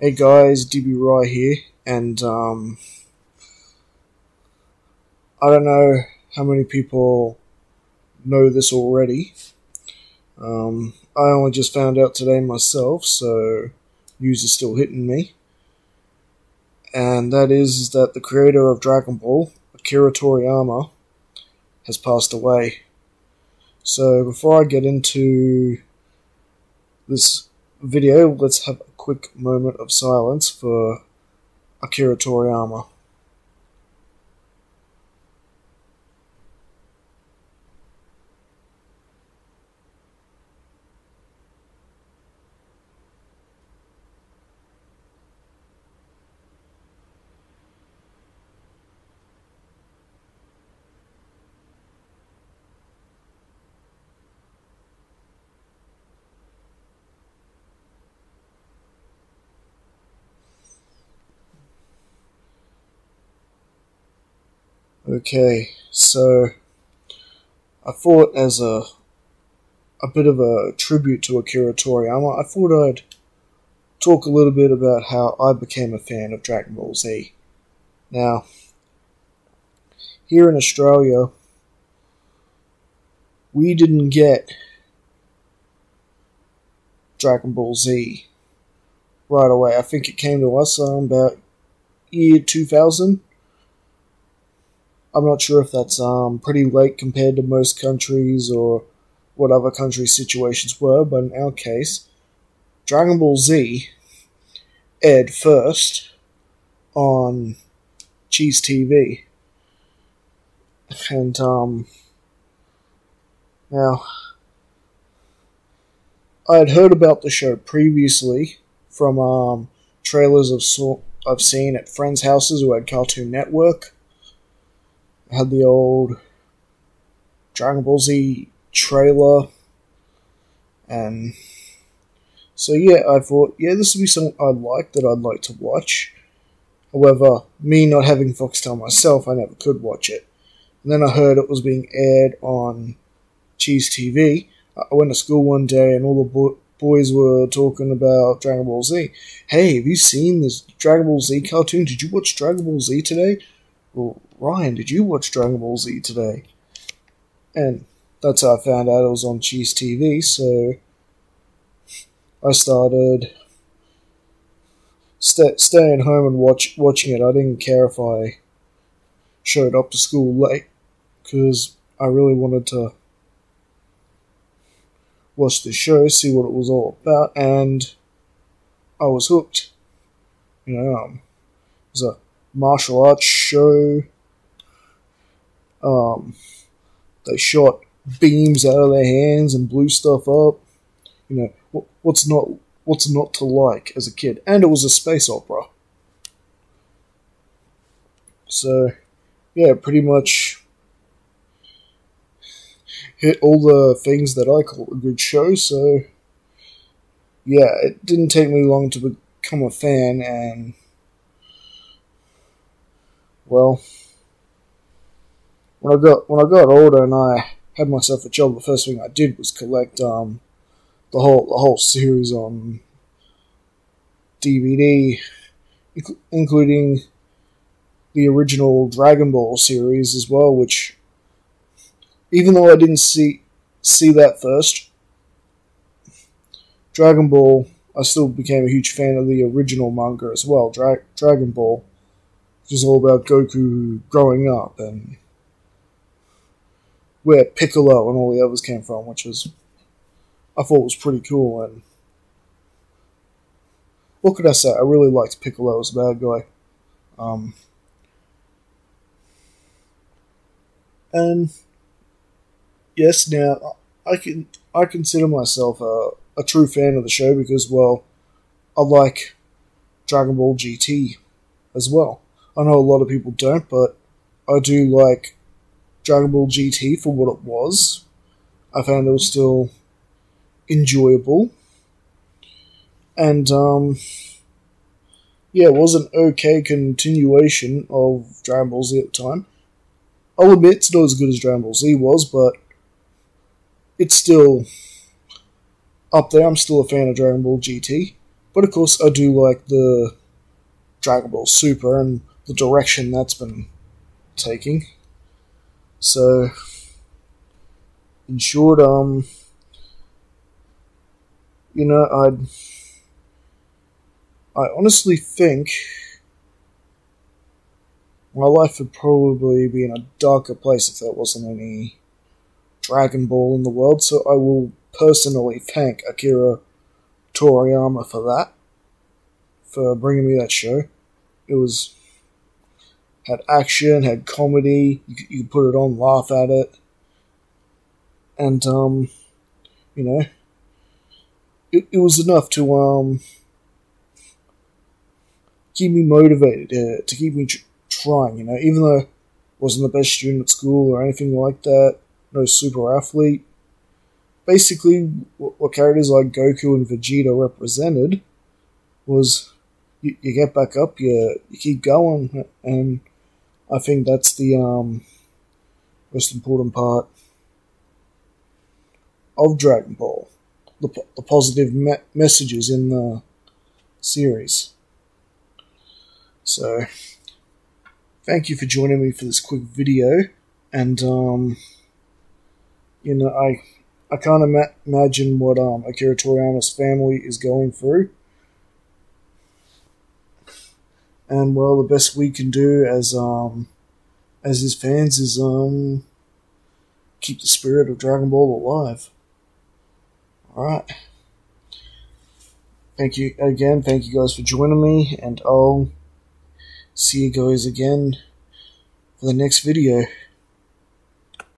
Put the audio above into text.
Hey guys, DB Rye here, and um, I don't know how many people know this already. Um, I only just found out today myself, so news is still hitting me. And that is that the creator of Dragon Ball, Akira Toriyama, has passed away. So before I get into this video, let's have a quick moment of silence for Akira Toriyama. Okay, so I thought as a a bit of a tribute to Akira Toriyama, I thought I'd talk a little bit about how I became a fan of Dragon Ball Z. Now, here in Australia, we didn't get Dragon Ball Z right away. I think it came to us um, about year 2000 I'm not sure if that's um, pretty late compared to most countries or what other countries' situations were, but in our case, Dragon Ball Z aired first on Cheez TV. And, um, now, I had heard about the show previously from um, trailers I've, I've seen at friends' houses who had Cartoon Network had the old Dragon Ball Z trailer, and so yeah, I thought, yeah, this would be something I'd like that I'd like to watch. However, me not having Foxtel myself, I never could watch it. And then I heard it was being aired on Cheez TV. I went to school one day and all the bo- boys were talking about Dragon Ball Z. Hey, have you seen this Dragon Ball Z cartoon? Did you watch Dragon Ball Z today? Well, Ryan, did you watch Dragon Ball Z today? And that's how I found out it was on Cheez TV, so I started st- staying home and watch watching it. I didn't care if I showed up to school late because I really wanted to watch the show, see what it was all about, and I was hooked. You know, um, it was a martial arts show. Um, they shot beams out of their hands and blew stuff up. You know, what's not what's not to like as a kid? And it was a space opera. So, yeah, pretty much hit all the things that I call a good show. So, yeah, it didn't take me long to become a fan, and well, when I got when I got older and I had myself a job, the first thing I did was collect um, the whole the whole series on DVD, inc- including the original Dragon Ball series as well. Which, even though I didn't see see that first, Dragon Ball, I still became a huge fan of the original manga as well. Dra- Dragon Ball which is all about Goku growing up and where Piccolo and all the others came from, which was I thought was pretty cool. And what could I say? I really liked Piccolo as a bad guy. Um, and yes, now I can I consider myself a, a true fan of the show because well, I like Dragon Ball GT as well. I know a lot of people don't, but I do like Dragon Ball GT for what it was. I found it was still enjoyable. And, um, yeah, it was an okay continuation of Dragon Ball Z at the time. I'll admit it's not as good as Dragon Ball Z was, but it's still up there. I'm still a fan of Dragon Ball GT. But of course, I do like the Dragon Ball Super and the direction that's been taking. So, in short, um, you know, I'd, I honestly think my life would probably be in a darker place if there wasn't any Dragon Ball in the world, so I will personally thank Akira Toriyama for that, for bringing me that show. It was had action, had comedy. You, you could put it on, laugh at it, and um, you know, it, it was enough to um keep me motivated, uh, to keep me tr- trying. You know, even though I wasn't the best student at school or anything like that, no super athlete. Basically, what characters like Goku and Vegeta represented was you, you get back up, you, you keep going, and I think that's the um, most important part of Dragon Ball. The, the positive me- messages in the series. So, thank you for joining me for this quick video, and um, you know, I I can't ima- imagine what um, Akira Toriyama's family is going through. And well, the best we can do as um as his fans is um keep the spirit of Dragon Ball alive. All right. Thank you again. Thank you guys for joining me, and I'll see you guys again for the next video.